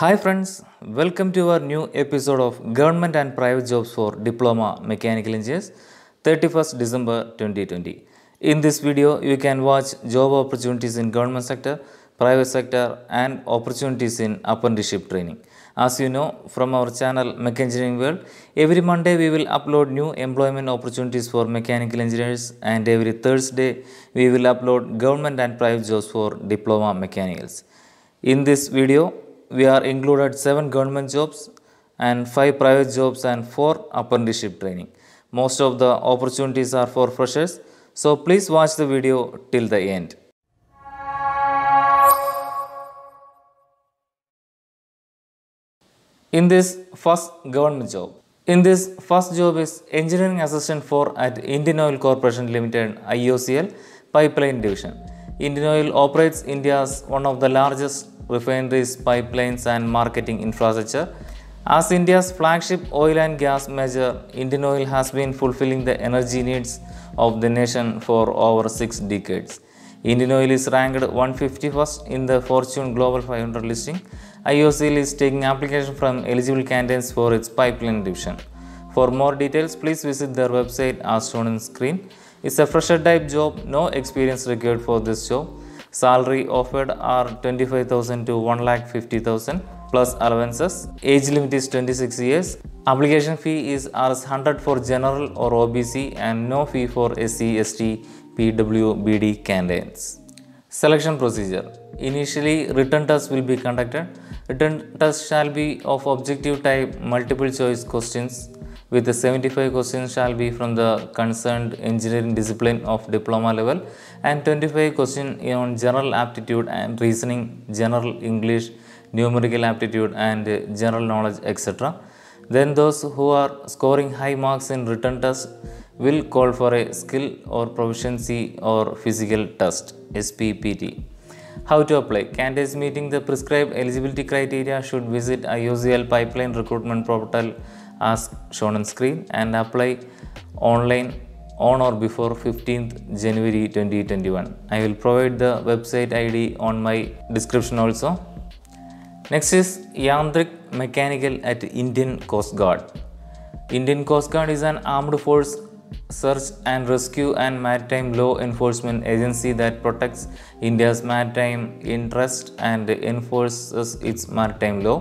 Hi friends, welcome to our new episode of Government and Private Jobs for Diploma Mechanical Engineers 31st December 2020. In this video, you can watch job opportunities in government sector, private sector and opportunities in apprenticeship training. As you know from our channel Mech Engineering World, every Monday we will upload new employment opportunities for mechanical engineers and every Thursday we will upload government and private jobs for diploma mechanicals. In this video, we are included 7 government jobs and 5 private jobs and 4 apprenticeship training. Most of the opportunities are for freshers, so please watch the video till the end. In this first government job, in this first job is engineering assistant for at Indian Oil Corporation Limited IOCL pipeline division. Indian Oil operates India's one of the largest refineries, pipelines and marketing infrastructure. As India's flagship oil and gas major, Indian Oil has been fulfilling the energy needs of the nation for over 6 decades. Indian Oil is ranked 151st in the Fortune Global 500 listing. IOCL is taking application from eligible candidates for its pipeline division. For more details, please visit their website as shown on screen. It's a fresher type job, no experience required for this job. Salary offered are 25,000 to 1,50,000 plus allowances. Age limit is 26 years. Application fee is Rs 100 for general or OBC and no fee for SC, ST, PWBD candidates. Selection procedure. Initially, written test will be conducted. Written test shall be of objective type multiple choice questions with the 75 questions shall be from the concerned engineering discipline of diploma level and 25 questions on general aptitude and reasoning, general English, numerical aptitude and general knowledge etc. Then those who are scoring high marks in written test will call for a skill or proficiency or physical test SPPT. How to apply? Candidates meeting the prescribed eligibility criteria should visit IOCL pipeline recruitment portal as shown on screen and apply online on or before 15th January 2021. I will provide the website ID on my description also. Next is Yantrik Mechanical at Indian Coast Guard. Indian Coast Guard is an armed force search and rescue and maritime law enforcement agency that protects India's maritime interest and enforces its maritime law.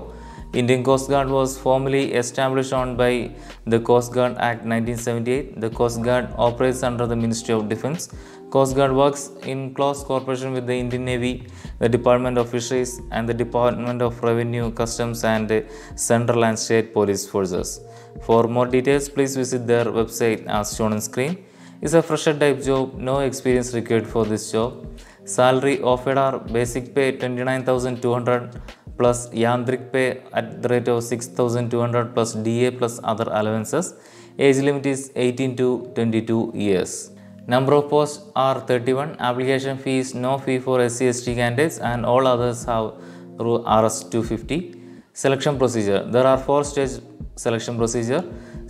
Indian Coast Guard was formally established on by the Coast Guard Act 1978. The Coast Guard operates under the Ministry of Defense. Coast Guard works in close cooperation with the Indian Navy, the Department of Fisheries, and the Department of Revenue, Customs, and Central and State Police Forces. For more details, please visit their website as shown on screen. It's a fresher type job, no experience required for this job. Salary offered are basic pay 29,200 plus Yantrik pay at the rate of 6200 plus DA plus other allowances. Age limit is 18 to 22 years. Number of posts are 31. Application fees no fee for SC/ST candidates and all others have RS 250. Selection procedure. There are four stage selection procedure.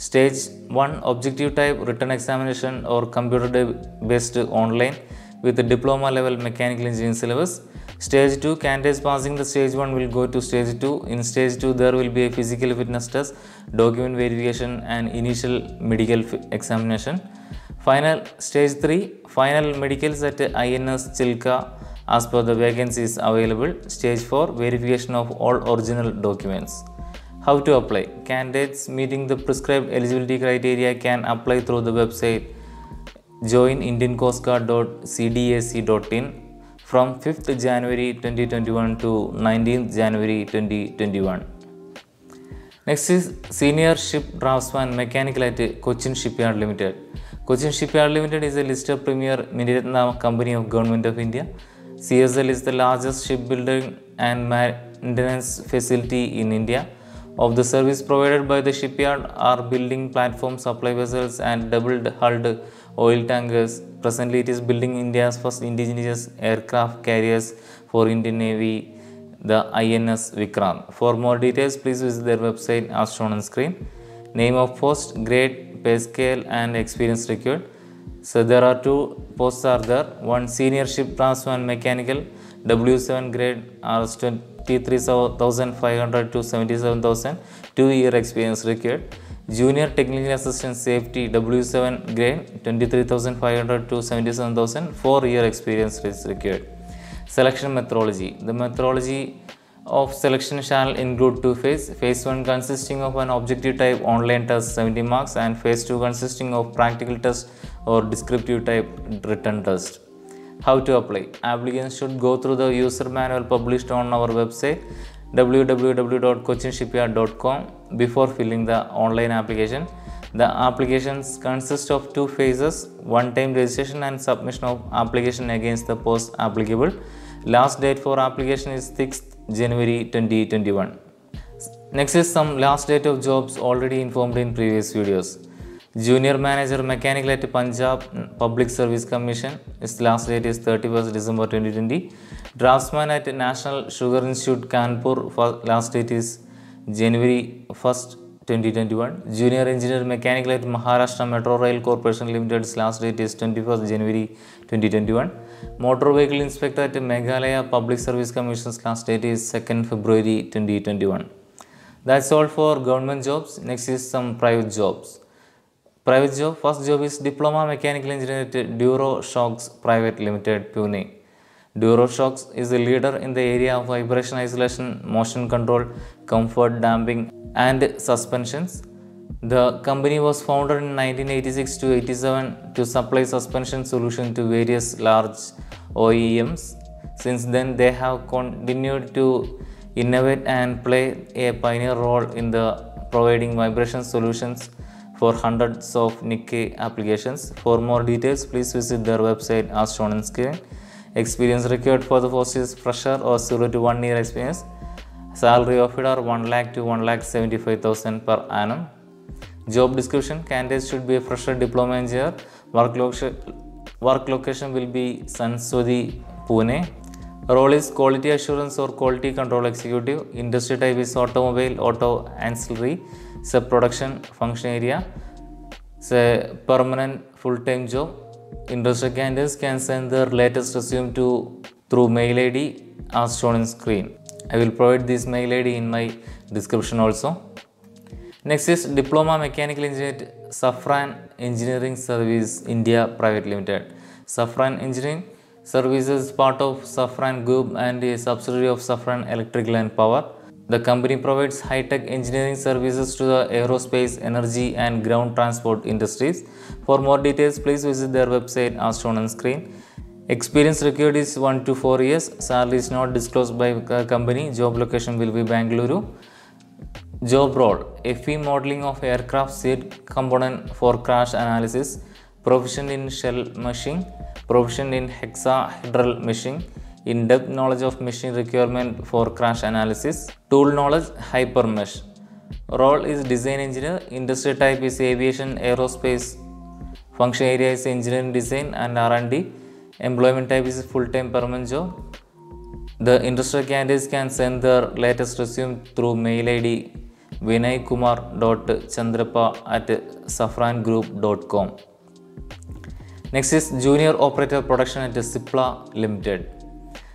Stage 1 objective type written examination or computer based online with diploma level mechanical engineering syllabus. Stage 2 candidates passing the stage 1 will go to stage 2. In stage 2 there will be a physical fitness test, document verification and initial medical examination. Final stage 3 final medicals at INS Chilka as per the vacancies available. Stage 4 verification of all original documents. How to apply? Candidates meeting the prescribed eligibility criteria can apply through the website joinindiancoastguard.cdac.in from 5th January 2021 to 19th January 2021. Next is Senior Ship Draftsman Mechanical at Cochin Shipyard Limited. Cochin Shipyard Limited is a listed premier Miniratna company of Government of India. CSL is the largest shipbuilding and maintenance facility in India of the service provided by the shipyard are building platform supply vessels and double-hulled oil tankers. Presently, it is building India's first indigenous aircraft carriers for Indian Navy, the INS Vikrant. For more details, please visit their website as shown on screen. Name of post, grade, pay scale and experience required. So there are two posts are there, one senior ship draftsman mechanical, W7 grade, RS 53,500 to 77,000, two-year experience required. Junior Technical Assistant Safety W7 grade 23,500 to 77,000, four-year experience is required. Selection methodology. The methodology of selection shall include two phases. Phase 1 consisting of an objective type online test 70 marks and phase 2 consisting of practical test or descriptive type written test. How to apply? Applicants should go through the user manual published on our website www.cochinshipyard.com before filling the online application. The applications consist of two phases one time registration and submission of application against the post applicable. Last date for application is 6th January 2021. Next is some last date of jobs already informed in previous videos. Junior Manager Mechanical at Punjab Public Service Commission. Its last date is 31st December 2020. Draftsman at National Sugar Institute Kanpur. Last date is January 1st 2021. Junior Engineer Mechanical at Maharashtra Metro Rail Corporation Limited's last date is 21st January 2021. Motor Vehicle Inspector at Meghalaya Public Service Commission's last date is 2nd February 2021. That's all for government jobs. Next is some private jobs. Private job. First job is Diploma Mechanical Engineer at Duro Shox Private Limited, Pune. Duro Shox is a leader in the area of vibration isolation, motion control, comfort damping, and suspensions. The company was founded in 1986 to 87 to supply suspension solution to various large OEMs. Since then, they have continued to innovate and play a pioneer role in the providing vibration solutions for hundreds of Nikkei applications. For more details, please visit their website as shown on screen. Experience required for the post is fresher or 0 to 1 year experience. Salary offered are 1 lakh to 1 lakh 75,000 per annum. Job description candidates should be a fresher diploma engineer. Work, location, work location will be Sanswadi, Pune. Role is quality assurance or quality control executive. Industry type is automobile, auto ancillary, sub production function area. It's a permanent full time job. Interested candidates can send their latest resume to through mail ID as shown in screen. I will provide this mail ID in my description also. Next is Diploma Mechanical Engineer Safran Engineering Service India Private Limited. Safran Engineering Services part of Safran Group and a subsidiary of Safran Electrical and Power. The company provides high-tech engineering services to the aerospace, energy and ground transport industries. For more details, please visit their website as shown on screen. Experience required is 1 to 4 years. Salary is not disclosed by the company. Job location will be Bangalore. Job role FE modeling of aircraft seat component for crash analysis, proficient in shell meshing, proficient in hexahedral meshing, in depth knowledge of machine requirement for crash analysis, tool knowledge hypermesh. Role is design engineer, industry type is aviation, aerospace, function area is engineering design and R&D, employment type is full-time permanent job. The interested candidates can send their latest resume through mail ID vinaykumar.chandrapa at safrangroup.com. Next is Junior Operator Production at Cipla Limited.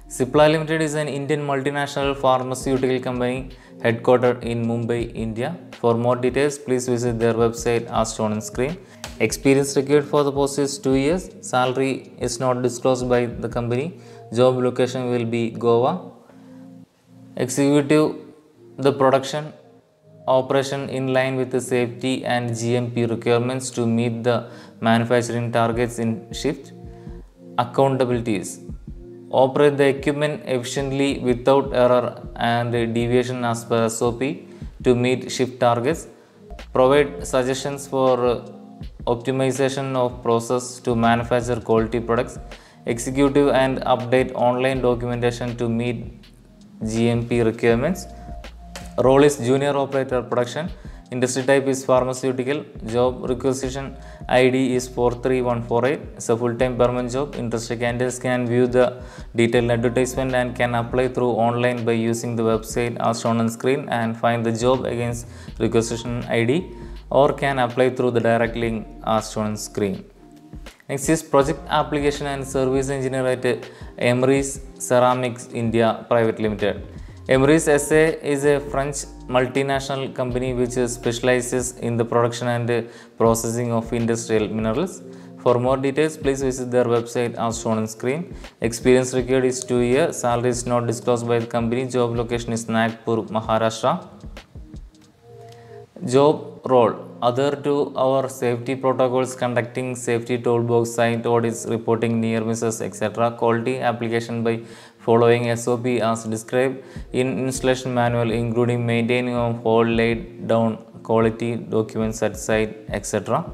Cipla Limited is an Indian multinational pharmaceutical company headquartered in Mumbai, India. For more details, please visit their website as shown on screen. Experience required for the post is 2 years. Salary is not disclosed by the company. Job location will be Goa. Executive the production operation in line with the safety and GMP requirements to meet the manufacturing targets in shift. Accountabilities operate the equipment efficiently without error and deviation as per SOP to meet shift targets. Provide suggestions for optimization of process to manufacture quality products. Executive and update online documentation to meet GMP requirements. Role is junior operator production. Industry type is pharmaceutical. Job requisition ID is 43148. It's a full-time permanent job. Interested candidates can view the detailed advertisement and can apply through online by using the website as shown on screen and find the job against requisition ID or can apply through the direct link as shown on screen. Next is Project Application and Service Engineer at Imerys Ceramics India Private Limited. Imerys SA is a French multinational company which specializes in the production and processing of industrial minerals. For more details, please visit their website as shown on screen. Experience required is 2 years. Salary is not disclosed by the company. Job location is Nagpur, Maharashtra. Job role Other to our safety protocols conducting safety toolbox site audits, reporting near misses, etc. Quality application by following SOP as described in installation manual, including maintaining of all laid down quality documents at site, etc.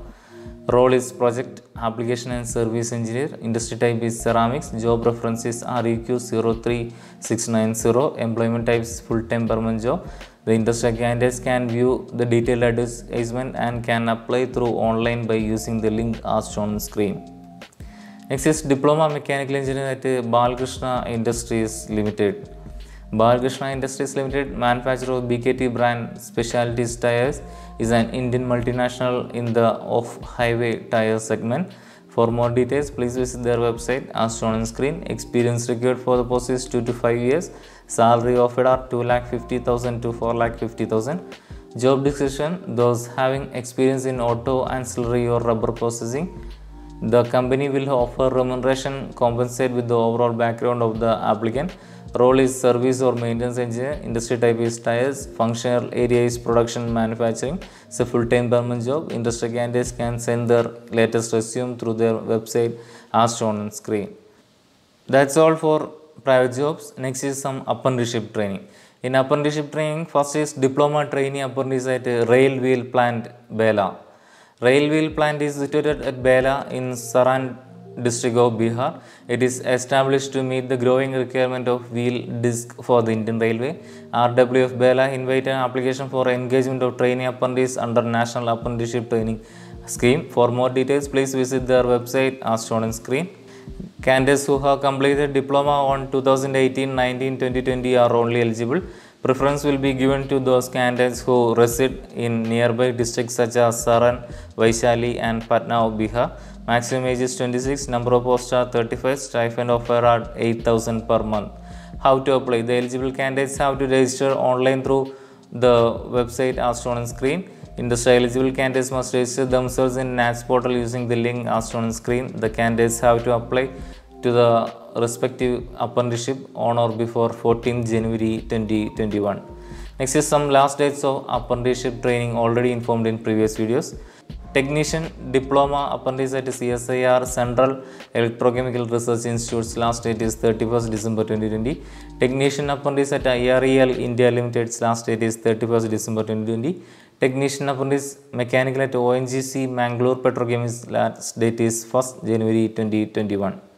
Role is project application and service engineer. Industry type is ceramics. Job reference is REQ 03690. Employment type is full time permanent job. The interested candidates can view the detailed advertisement and can apply through online by using the link as shown on screen. Is Diploma Mechanical Engineer at Balkrishna Industries Limited. Balkrishna Industries Limited, manufacturer of BKT brand specialties tires, is an Indian multinational in the off-highway tire segment. For more details, please visit their website as shown on screen. Experience required for the post is 2 to 5 years. Salary offered are 2,50,000 to 4,50,000. Job description those having experience in auto, ancillary, or rubber processing. The company will offer remuneration compensate with the overall background of the applicant. Role is service or maintenance engineer. Industry type is tires. Functional area is production manufacturing. It's a full-time permanent job. Industry candidates can send their latest resume through their website as shown on screen. That's all for private jobs. Next is some apprenticeship training. In apprenticeship training, first is diploma trainee apprentice at Rail Wheel Plant, Bela. Rail Wheel Plant is situated at Bela in Saran district of Bihar. It is established to meet the growing requirement of wheel disc for the Indian Railway. RWF Bela invited an application for engagement of trainee apprentice under National Apprenticeship Training Scheme. For more details, please visit their website as shown on screen. Candidates who have completed diploma on 2018, 19, 2020 are only eligible. Preference will be given to those candidates who reside in nearby districts such as Saran, Vaishali and Patna of Bihar. Maximum age is 26, number of posts are 35, stipend offer are 8000 per month. How to apply? The eligible candidates have to register online through the website as shown on screen. Industry eligible candidates must register themselves in NATS portal using the link as shown on screen. The candidates have to apply to the respective apprenticeship on or before 14th January 2021. Next is some last dates of apprenticeship training already informed in previous videos. Technician Diploma Apprentice at CSIR Central Electrochemical Research Institute's last date is 31st December 2020. Technician Apprentice at IREL India Limited's last date is 31st December 2020. Technician Apprentice Mechanical at ONGC Mangalore Petrochemicals last date is 1st January 2021.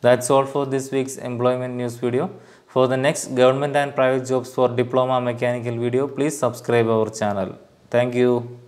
That's all for this week's employment news video. For the next government and private jobs for diploma mechanical video, please subscribe our channel. Thank you.